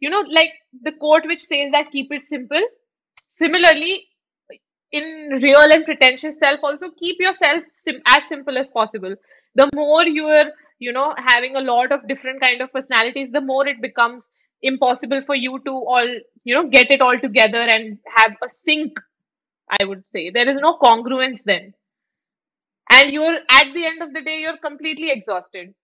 you know, like the quote which says that keep it simple. Similarly, in real and pretentious self, also keep yourself sim- as simple as possible. The more you are, you know, having a lot of different kind of personalities, the more it becomes impossible for you to all, you know, get it all together and have a sync. I would say there is no congruence then, and you're at the end of the day, you're completely exhausted